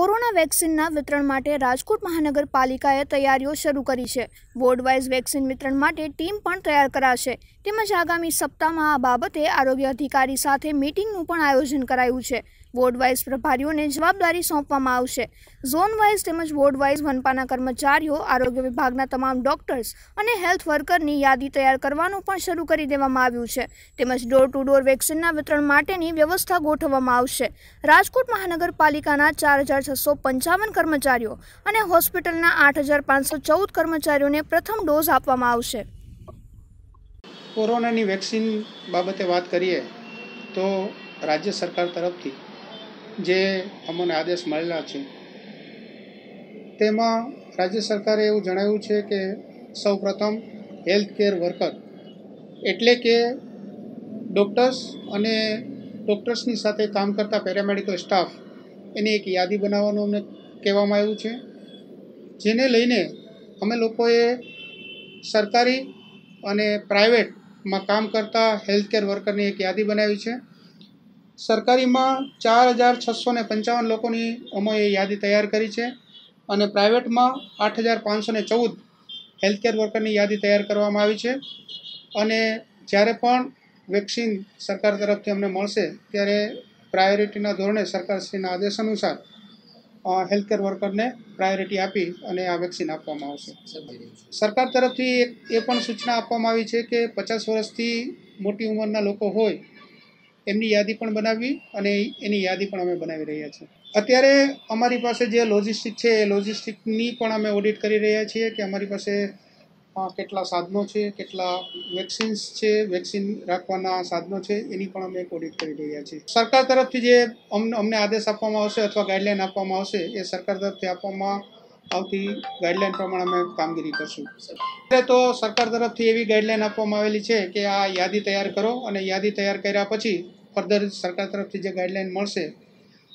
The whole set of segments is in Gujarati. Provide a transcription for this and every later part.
કોરોના વેક્સિનના વિતરણ માટે રાજકોટ મહાનગરપાલિકાએ તૈયારીઓ શરૂ કરી છે. વોર્ડ વાઇઝ વેક્સિન વિતરણ માટે ટીમ પણ તૈયાર કરાશે. તેમજ આગામી સપ્તાહમાં આ બાબતે આરોગ્ય અધિકારી સાથે મીટિંગનું પણ આયોજન કરાયું છે. વોર્ડ વાઇઝ પ્રભારીઓને જવાબદારી સોંપવામાં આવશે. ઝોન વાઇઝ તેમજ વોર્ડ વાઇઝ મનપાના કર્મચારીઓ, આરોગ્ય વિભાગના તમામ ડોક્ટર્સ અને હેલ્થ વર્કરની યાદી તૈયાર કરવાનું પણ શરૂ કરી દેવામાં આવ્યું છે. તેમજ ડોર ટુ ડોર વેક્સિનના વિતરણ માટેની વ્યવસ્થા ગોઠવવામાં આવશે. રાજકોટ મહાનગરપાલિકાના ચાર હજાર છસો પંચાવન કર્મચારીઓ અને હોસ્પિટલના આઠ હજાર પાંચસો ચૌદ કર્મચારીઓને પ્રથમ ડોઝ આપવામાં આવશે. કોરોનાની વેક્સિન બાબતે વાત કરીએ તો રાજ્ય સરકાર તરફથી જે અમને આદેશ મળેલા છે, તેમાં રાજ્ય સરકારે એવું જણાવ્યું છે કે સૌ પ્રથમ હેલ્થ કેર વર્કર એટલે કે ડૉક્ટર્સ અને ડૉક્ટર્સની સાથે કામ કરતા પેરામેડિકલ સ્ટાફ એની એક યાદી બનાવવાનું અમને કહેવામાં આવ્યું છે. જેને લઈને અમે લોકોએ સરકારી અને પ્રાઇવેટમાં કામ કરતા હેલ્થકેર વર્કરની એક યાદી બનાવી છે. સરકારીમાં ચાર હજાર છસો ને પંચાવન લોકોની અમે યાદી તૈયાર કરી છે અને પ્રાઇવેટમાં આઠ હજાર પાંચસો ને ચૌદ હેલ્થકેર વર્કરની યાદી તૈયાર કરવામાં આવી છે. અને જ્યારે પણ વેક્સિન સરકાર તરફથી અમને મળશે, ત્યારે પ્રાયોરિટીના ધોરણે સરકારશ્રીના આદેશ અનુસાર હેલ્થકેર વર્કરને પ્રાયોરિટી આપી અને આ વેક્સિન આપવામાં આવશે. સરકાર તરફથી એક, એ પણ સૂચના આપવામાં આવી છે કે પચાસ વર્ષથી મોટી ઉંમરના લોકો હોય, એમની યાદી પણ બનાવવી અને એની યાદી પણ અમે બનાવી રહ્યા છીએ. અત્યારે અમારી પાસે જે લોજિસ્ટિક છે, એ લોજિસ્ટિકની પણ અમે ઓડિટ કરી રહ્યા છીએ કે અમારી પાસે કેટલા સાધનો છે, કેટલા વેક્સિન્સ છે વેક્સિન રાખવાના સાધનો છે, એની પણ અમે એક ઓડિટ કરી રહ્યા છીએ. સરકાર તરફથી જે અમને આદેશ આપવામાં આવશે અથવા ગાઈડલાઈન આપવામાં આવશે, એ સરકાર તરફથી આપવામાં આવતી ગાઈડલાઈન પ્રમાણે અમે કામગીરી કરશું. એટલે તો સરકાર તરફથી એવી ગાઈડલાઈન આપવામાં આવેલી છે કે આ યાદી તૈયાર કરો અને યાદી તૈયાર કર્યા પછી ફર્ધર સરકાર તરફથી જે ગાઈડલાઈન મળશે,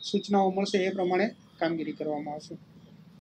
સૂચનાઓ મળશે એ પ્રમાણે કામગીરી કરવામાં આવશે.